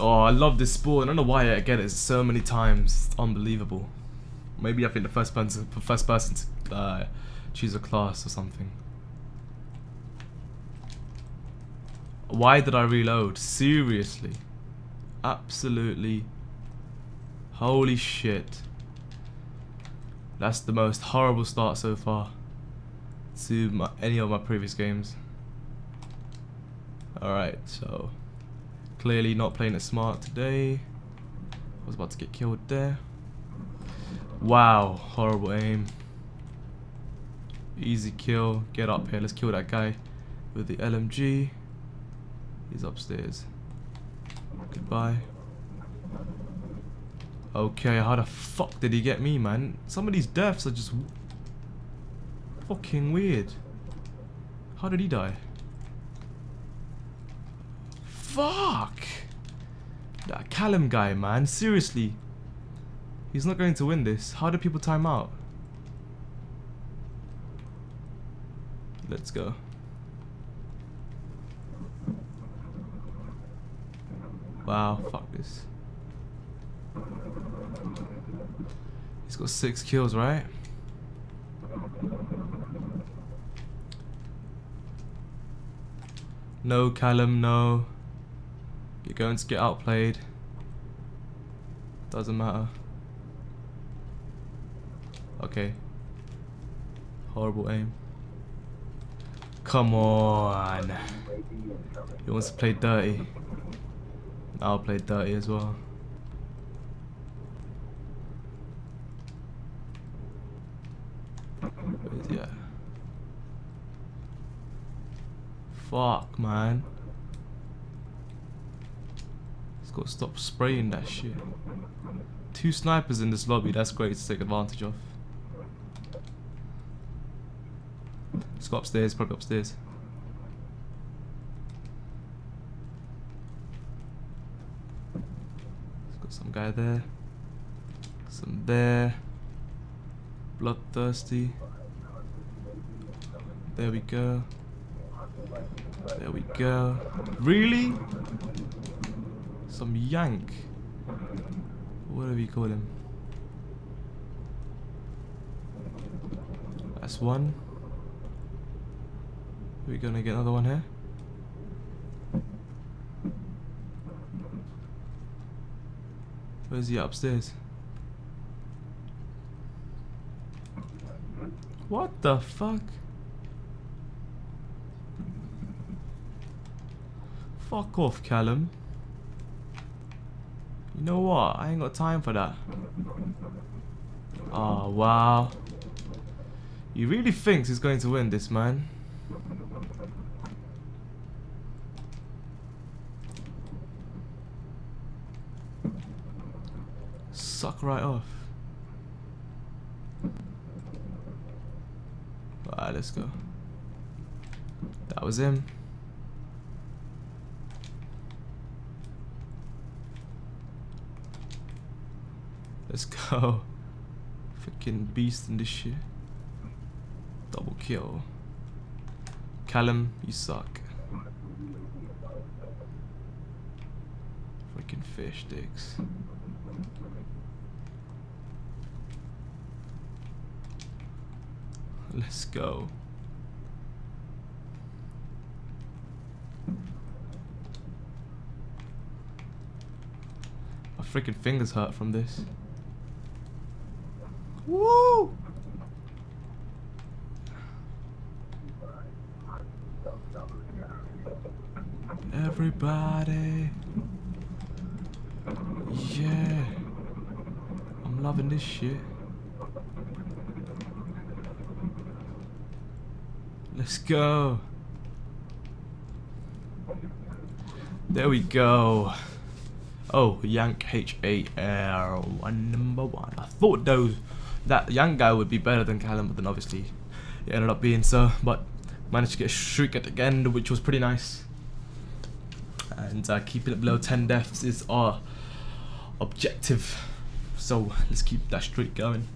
Oh, I love this sport. I don't know why I get it so many times. It's unbelievable. Maybe I think the first person, the first person to uh, choose a class or something. Why did I reload? Seriously. Absolutely. Holy shit. That's the most horrible start so far to my, any of my previous games. Alright, so clearly not playing it smart today. I was about to get killed there. Wow, horrible aim. Easy kill. Get up here. Let's kill that guy with the LMG. He's upstairs. Goodbye. Okay, how the fuck did he get me, man? Some of these deaths are just fucking weird. How did he die? Fuck! That Callum guy, man. Seriously. He's not going to win this. How do people time out? Let's go. Wow, fuck this. He's got six kills, right? No, Callum, no. You're going to get outplayed. Doesn't matter. Okay. Horrible aim. Come on. He wants to play dirty. I'll play dirty as well. Yeah. Fuck, man. Stop spraying that shit. Two snipers in this lobby, that's great to take advantage of. Let's go upstairs, probably upstairs. Got some guy there. Some there. Bloodthirsty. There we go. There we go. Really? Some yank. What do we call him? That's one. Are we gonna get another one here? Where's he upstairs? What the fuck? Fuck off, Callum. You know what? I ain't got time for that. Oh, wow. He really thinks he's going to win this, man. Suck right off. Alright, let's go. That was him. Let's go. Fucking beast in this shit. Double kill. Callum, you suck. Freaking fish dicks. Let's go. My freaking fingers hurt from this. Woo! Everybody. Yeah. I'm loving this shit. Let's go. There we go. Oh, Yank H-A-R, one number one. I thought those that young guy would be better than Callum, but then obviously it ended up being so. But managed to get a shriek at the end, which was pretty nice. And uh, keeping it below 10 deaths is our objective. So let's keep that streak going.